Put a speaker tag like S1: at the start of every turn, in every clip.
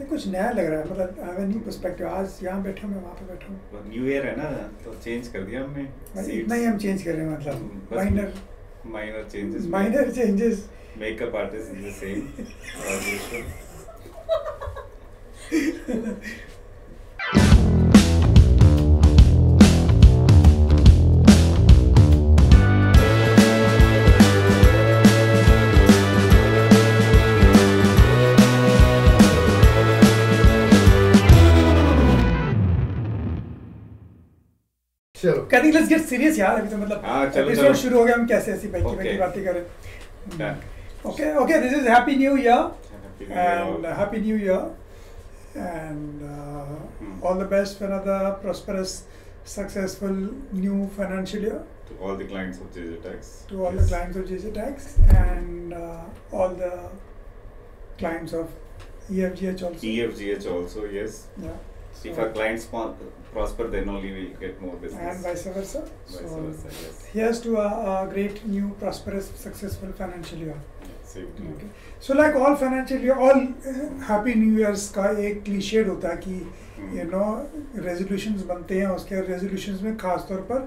S1: ये कुछ नया लग रहा है मतलब आई न्यू पर्सपेक्टिव आज यहाँ बैठा हूँ मैं वहाँ पे बैठा हूँ
S2: न्यू ईयर है ना तो चेंज कर दिया हमने
S1: इतना ही हम चेंज कर रहे हैं मतलब minor
S2: minor changes
S1: minor changes
S2: makeup artist is the same as usual
S3: चलो
S1: कहती लेट्स गेट सीरियस यार अभी तो मतलब
S2: हाँ, चलो,
S1: एपिसोड
S2: चलो।
S1: शुरू हो गया हम कैसे ऐसी बैठी
S2: Okay.
S1: बैठी बातें करें
S2: Done.
S1: Okay okay this is happy new year
S2: Happy New Year
S1: and
S2: all.
S1: uh, happy new year and uh,
S2: Hmm.
S1: all the best for another prosperous successful new financial year
S2: to all the clients of JJ Tax.
S1: to all the clients of JC Tax and uh, all the clients of E EFGH also
S2: EFGH also, yes.
S1: yeah
S2: If our clients prosper, then only we'll get more business.
S1: and vice versa
S2: Vice
S1: so
S2: versa, yes.
S1: here's to a, a great new prosperous successful financial year
S2: you.
S1: Okay. So like all financial year, all uh, happy new years का एक clichéd होता है कि
S2: Hmm.
S1: You know resolutions बनते हैं उसके resolutions में खास तौर पर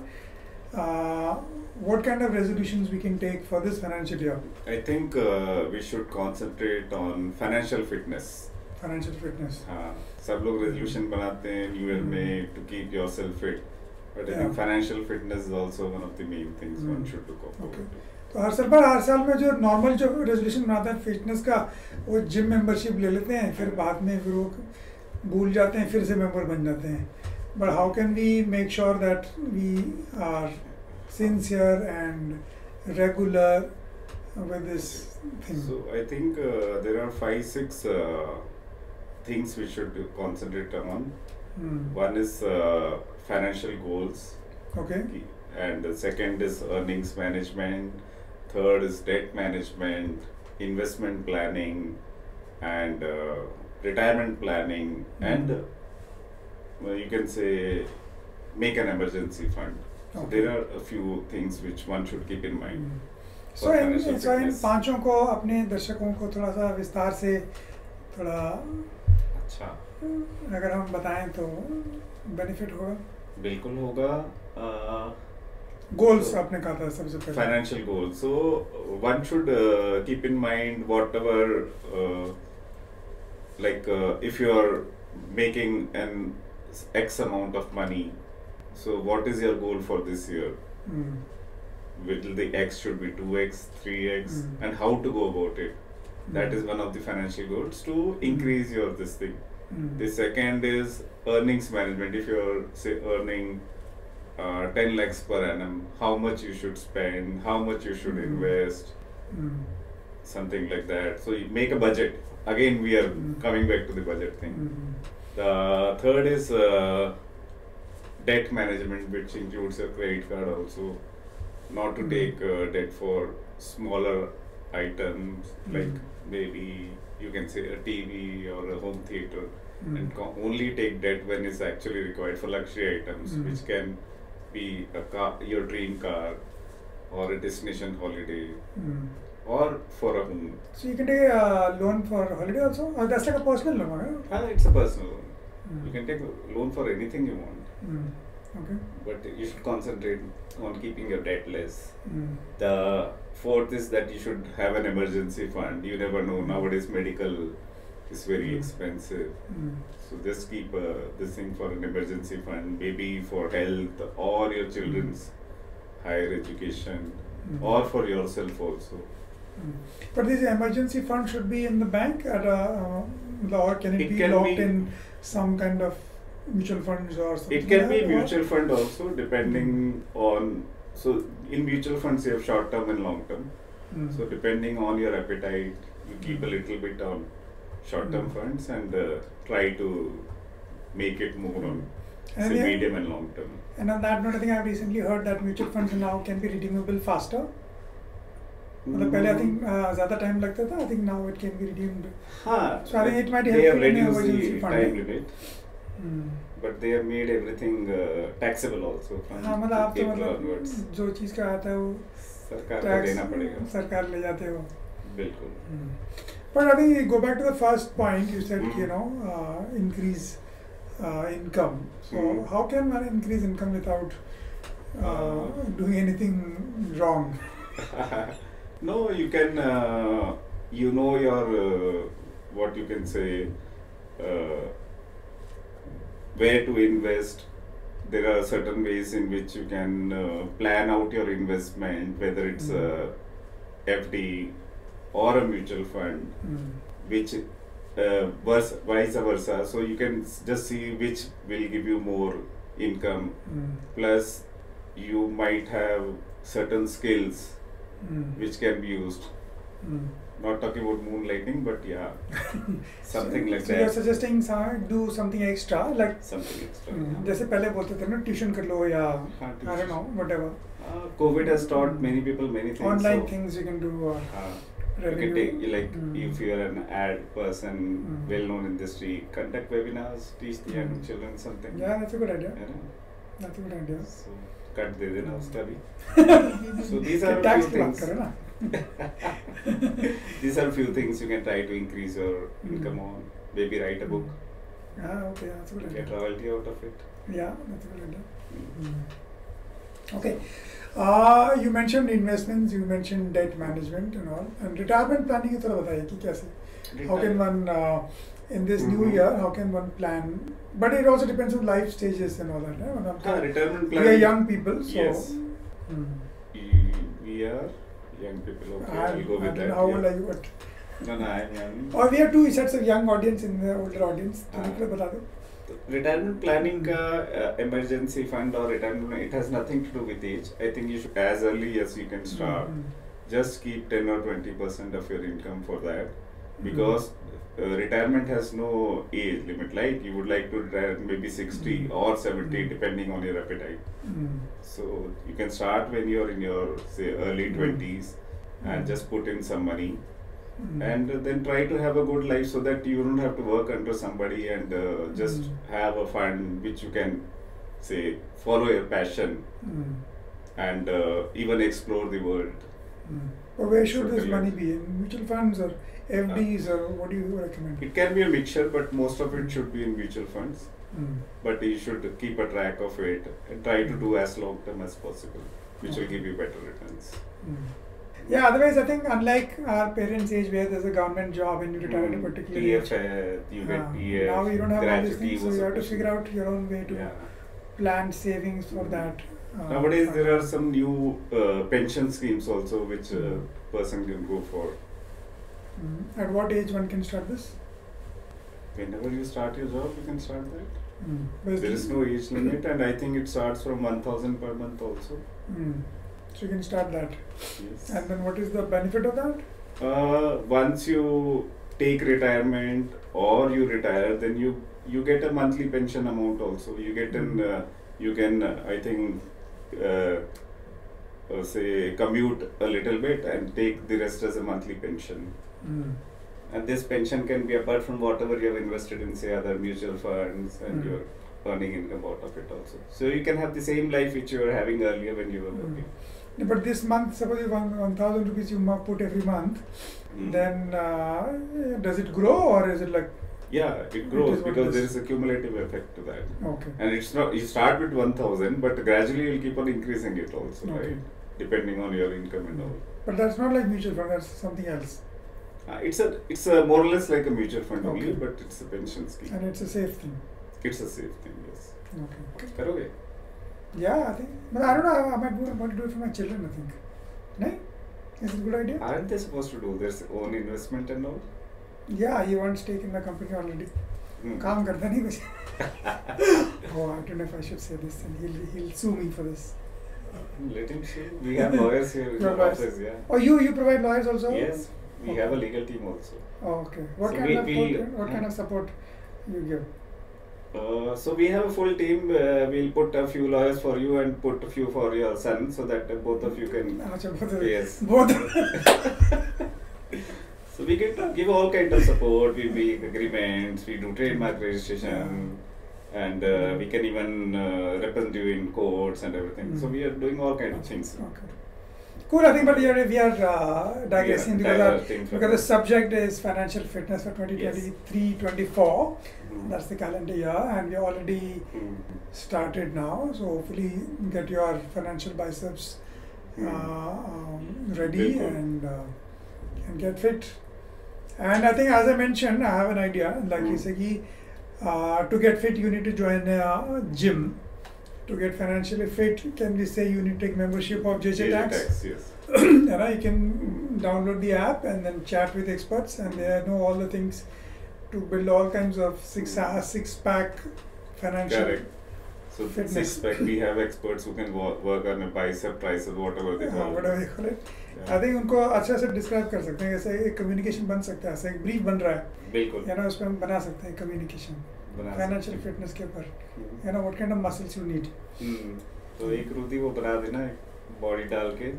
S1: what kind of resolutions we can take for this financial year
S2: I think uh, we should concentrate on financial fitness.
S1: Financial fitness
S2: हाँ, सब लोग रेजोल्यूशन बनाते हैं न्यू ईयर में to keep your self fit but I
S1: think
S2: financial fitness is also one of the main things one
S1: Hmm.
S2: Should look
S1: Okay.
S2: Forward
S1: तो हर साल पर हर साल में जो नॉर्मल जो रेजोल्यूशन बनाते हैं फिटनेस का वो जिम मेंबरशिप ले लेते हैं फिर बाद में फिर वो भूल जाते हैं फिर से मेंबर बन जाते हैं. But how can we make sure that we are sincere and regular with this thing?
S2: So I think uh, there are five, six uh, things we should concentrate on.
S1: Hmm.
S2: One is uh, financial goals,
S1: okay
S2: and the second is earnings management. Third is debt management, investment planning, and uh, retirement planning, and uh, well, you can say make an emergency fund. So
S1: Okay.
S2: there are a few things which one should keep in mind.
S1: So
S2: for
S1: in
S2: financial
S1: so in
S2: fitness.
S1: पांचों को अपने दर्शकों को थोड़ा सा विस्तार से थोड़ा
S2: अच्छा।
S1: अगर हम बताएँ तो बेनिफिट होगा।
S2: बिल्कुल होगा।
S1: गोल्स आपने कहा था सबसे पहले।
S2: Financial goals so one should keep in mind whatever like if you are making an x amount of money so what is your goal for this year will the x should be 2x
S1: 3x
S2: and how to go about it That is one of the financial goals to increase your this thing.
S1: Hmm.
S2: The second is earnings management. If you're say earning uh, 10 lakhs per annum, how much you should spend, how much you should
S1: Mhm.
S2: invest, something like that. So you make a budget. Again, we are coming back to the budget thing. The third is uh, debt management, which includes your credit card also. Not to take uh, debt for smaller items like
S1: Mhm.
S2: maybe you can say a TV or a home theater
S1: Hmm.
S2: and co- only take debt when it's actually required for luxury items,
S1: Mm.
S2: which can be a car, your dream car, or a destination holiday,
S1: Hmm.
S2: or for a home.
S1: So you can take a loan for holiday also? Or that's like a personal loan, right?
S2: Ah, it's a personal loan. You can take a loan for anything you want,
S1: Hmm. Okay.
S2: but you should concentrate on keeping your debt less.
S1: Hmm.
S2: The fourth is that you should have an emergency fund. You never know nowadays medical is very
S1: Mm.
S2: expensive.
S1: Hmm.
S2: So just keep uh, this thing for an emergency fund, maybe for health or your children's higher education,
S1: Mm.
S2: or for yourself also.
S1: Hmm. But this emergency fund should be in the bank at a, uh, or can it,
S2: It
S1: be
S2: can
S1: locked
S2: be-
S1: in some kind of mutual funds or something?
S2: It can
S1: like
S2: be
S1: that, or-
S2: mutual fund also, depending on. So in mutual funds you have short term and long term.
S1: Hmm.
S2: So depending on your appetite, you keep a little bit on short term
S1: Mm.
S2: funds and uh, try to make it more on
S1: And
S2: say
S1: yeah-
S2: medium and long term.
S1: And on that note, I think I've recently heard that mutual funds now can be redeemable faster. मतलब पहले आई
S2: Mm.
S1: Think ज़्यादा time लगता था I think now it can be redeemed
S2: Huh,
S1: So I think it might
S2: they
S1: help
S2: have
S1: you in
S2: reduced
S1: emergency
S2: the
S1: funding.
S2: time limit. but they have made everything uh, taxable also from
S1: हाँ मतलब आप तो
S2: April onwards.
S1: मतलब जो चीज़ का आता है वो
S2: सरकार को
S1: टैक्स
S2: देना पड़ेगा
S1: सरकार ले जाते हो
S2: बिल्कुल
S1: But I think you go back to the first point you said,
S2: Mhm.
S1: you know, uh, increase uh, income. So
S2: Mhm.
S1: how can one increase income without uh,
S2: Uh,
S1: doing anything wrong?
S2: no, you can, uh, you know your, uh, what you can say, uh, where to invest. There are certain ways in which you can uh, plan out your investment, whether it's a FD or a mutual fund,
S1: Mm.
S2: which uh, vers- vice versa. So you can s- just see which will give you more income.
S1: Mm.
S2: Plus, you might have certain skills
S1: Mm.
S2: which can be used.
S1: Mm.
S2: Not talking about moonlighting, but yeah, something
S1: so,
S2: like
S1: so
S2: that.
S1: you're suggesting some, do something extra like
S2: Something extra.
S1: mm,
S2: yeah.
S1: जैसे पहले बोलते थे ना tuition कर लो या
S2: हाँ,
S1: I don't know whatever
S2: Uh, COVID has taught many people many things.
S1: online
S2: so,
S1: things you can do uh,
S2: uh, you can take like
S1: Mm.
S2: if you are an ad person,
S1: Mm.
S2: well known in the street, conduct webinars, teach the young
S1: Mm.
S2: children something.
S1: Yeah, that's a good idea.
S2: You know,
S1: That's a good idea.
S2: so cut दे देना उसका भी. So these are a
S1: tax
S2: few
S1: की बात
S2: things.
S1: करो ना.
S2: These are few things you can try to increase your
S1: Mm.
S2: income on. Maybe write a book,
S1: Ah, okay, that's a good
S2: get
S1: idea.
S2: royalty out of it.
S1: Yeah, that's a good idea.
S2: Mm.
S1: Mm. Okay. Uh, you mentioned investments, you mentioned debt management and all. And retirement planning की थोड़ा बताइए कि कैसे? How can one, uh, in this new
S2: Mhm.
S1: year, how can one plan? But it also depends on life stages and all that. right? मतलब
S2: हाँ, retirement
S1: we are
S2: planning.
S1: young people, so.
S2: Yes.
S1: Mm.
S2: We- We are young people. Okay,
S1: I,
S2: I'll go
S1: I
S2: with
S1: don't
S2: that.
S1: know how old
S2: yeah.
S1: are you, but.
S2: No, no, I'm young.
S1: Or we have two sets of young audience in the older audience. तो
S2: हाँ.
S1: निकले बता दो.
S2: Retirement planning का uh, emergency fund or retirement plan, it has nothing to do with age. I think you should as early as you can start.
S1: Mm.
S2: Just keep 10 or 20 percent of your income for that
S1: Mm.
S2: because uh, retirement has no age limit. Like you would like to retire maybe 60
S1: Mm.
S2: or 70
S1: Mm.
S2: depending on your appetite.
S1: Mm.
S2: So you can start when you're in your say early
S1: Mm.
S2: 20s and
S1: Mm.
S2: just put in some money
S1: Mm.
S2: and then try to have a good life so that you don't have to work under somebody and uh, just
S1: Mm.
S2: have a fund which you can say follow your passion and uh, even explore the world.
S1: But where should
S2: Should
S1: this money be? In mutual funds or FDs or what do you recommend?
S2: it can be a mixture but most of it should be in mutual funds
S1: Mm.
S2: but you should keep a track of it and try to do as long term as possible which will give you better returns
S1: Mm. Yeah, otherwise, I think unlike our parents' age where there's a government job and you retire at a
S2: Mm,
S1: particular age,
S2: TF, you get
S1: uh,
S2: TF,
S1: now you don't have all these things, so you have to figure out your own way to
S2: yeah.
S1: plan savings for
S2: Mm.
S1: that. uh,
S2: Nowadays,
S1: fund.
S2: there are some new uh, pension schemes also which a
S1: Mm.
S2: person can go for.
S1: Mm. At what age one can start this?
S2: Whenever you start your job, you can start that.
S1: Mm.
S2: There is no age limit, and I think it starts from 1000 per month also.
S1: Mm. So you can start that.
S2: Yes.
S1: And then what is the benefit of that?
S2: Uh, once you take retirement or you retire, then you you get a monthly pension amount also. You get an uh, you can uh, I think uh, uh, say commute a little bit and take the rest as a monthly pension.
S1: Mm.
S2: And this pension can be apart from whatever you have invested in, say, other mutual funds, and
S1: Mm.
S2: you're earning income out of it also. So you can have the same life which you were having earlier when you were
S1: Mm.
S2: working.
S1: Yeah, But this month, suppose you one one thousand rupees you put every month,
S2: Mm.
S1: then uh, does it grow or is it like
S2: yeah, it
S1: It
S2: grows
S1: what
S2: because there
S1: is.
S2: is a cumulative effect to that.
S1: okay?
S2: And it's not you start with one thousand, but gradually you'll keep on increasing it also,
S1: Okay.
S2: right? Depending on your income and all.
S1: But that's not like mutual fund. That's something else,
S2: Uh, it's a it's a more or less like a mutual fund only,
S1: Okay.
S2: but it's a pension scheme.
S1: and it's a safe thing.
S2: It's a safe thing, yes.
S1: Okay.
S2: Karoge?
S1: Yeah, I think. But I don't know. I might do- want to do it for my children. I think. No? Is it a good idea?
S2: Aren't they supposed to do their own investment and all?
S1: Yeah, he wants stake in the company already.
S2: Hmm.
S1: काम करता नहीं कुछ. oh, I don't know if I should say this, and he'll he'll sue me for this.
S2: Let him see. We have lawyers here in
S1: Your
S2: our
S1: lawyers.
S2: office, yeah.
S1: Oh, you you provide lawyers also?
S2: Yes, we okay. have a legal team also.
S1: Oh, okay. What,
S2: so
S1: kind,
S2: we,
S1: of
S2: we'll,
S1: what, hmm. kind of support you give?
S2: Uh, so we have a full team. Uh, we'll put a few lawyers for you and put a few for your son, so that uh, both of you can.
S1: Ah,
S2: yes.
S1: Both.
S2: so we can give all kind of support. We make agreements. We do trademark registration, yeah. and uh, we can even uh, represent you in courts and everything. Mm. So
S1: hmm.
S2: we are doing all kind of things.
S1: Okay. Cool. I think, but we are uh, digressing
S2: Yeah,
S1: because, our, because the subject is financial fitness for 2023-24.
S2: Mm.
S1: That's the calendar year, and we already
S2: Mm.
S1: started now. So hopefully, get your financial biceps uh,
S2: Mm.
S1: um, ready and uh, and get fit. And I think, as I mentioned, I have an idea. Like you
S2: Mm.
S1: say, ki, uh, to get fit, you need to join a gym To get financially fit, can we say you need to take membership of JJ
S2: JJ
S1: Tax?
S2: tax, yes.
S1: you know, you can download the app and then chat with experts, and they know all the things to build all kinds of six uh, six pack financial.
S2: Correct. So
S1: Fitness.
S2: six pack, we have experts who can wo- work on a bicep, tricep, whatever they
S1: हाँ,
S2: call
S1: whatever
S2: it.
S1: you call it.
S2: Yeah.
S1: I think उनको अच्छा से describe कर सकते हैं जैसे एक communication बन सकता है ऐसा एक ब्रीफ बन रहा है
S2: बिल्कुल
S1: या ना उसमें हम बना सकते हैं कम्युनिकेशन
S2: बना
S1: फाइनेंशियल फिटनेस के ऊपर। You know what kind of muscles you need
S2: हम्म, तो एक रुति वो बना देना बॉडी डाल के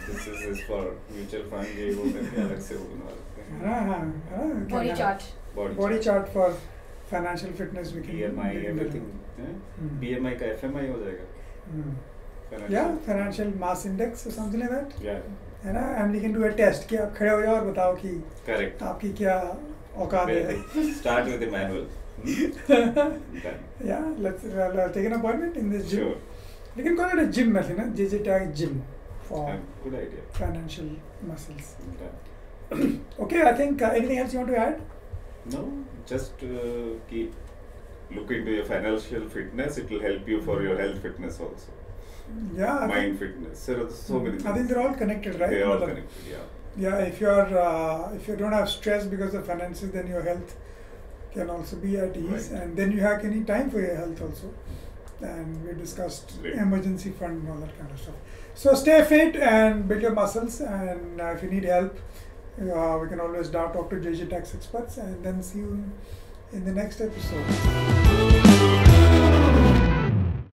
S2: this is is for mutual fund ये वो करके अलग से वो बनवा सकते हैं।
S1: हाँ हाँ हाँ
S4: Body chart.
S1: Body chart for financial fitness we
S2: can BMI
S1: everything.
S2: BMI का एफएमआई हो जाएगा।
S1: या financial mass index something like that
S2: या
S1: है ना? And we can do a test कि आप खड़े हो जाओ और बताओ कि
S2: करेक्ट
S1: आपकी क्या औकात है।
S2: Start with the manual
S1: yeah, let's, uh, take an appointment in this gym.
S2: Sure.
S1: We can call it a gym, you know, JJ Tax Gym for
S2: good idea.
S1: financial muscles. Okay, okay I think uh, anything else you want to add?
S2: No, just uh, keep look into your financial fitness. It will help you for your health fitness also.
S1: Yeah.
S2: Mind
S1: think,
S2: fitness. There are so mm, many. Things.
S1: I think they're all connected, right?
S2: They are connected. Yeah.
S1: Yeah. If you are, uh, if you don't have stress because of finances, then your health can also be at ease
S2: Right.
S1: and then you have any time for your health also and we discussed
S2: Great.
S1: emergency fund and all that kind of stuff so stay fit and build your muscles and uh, if you need help uh, we can always talk to JJ tax experts and then see you in the next episode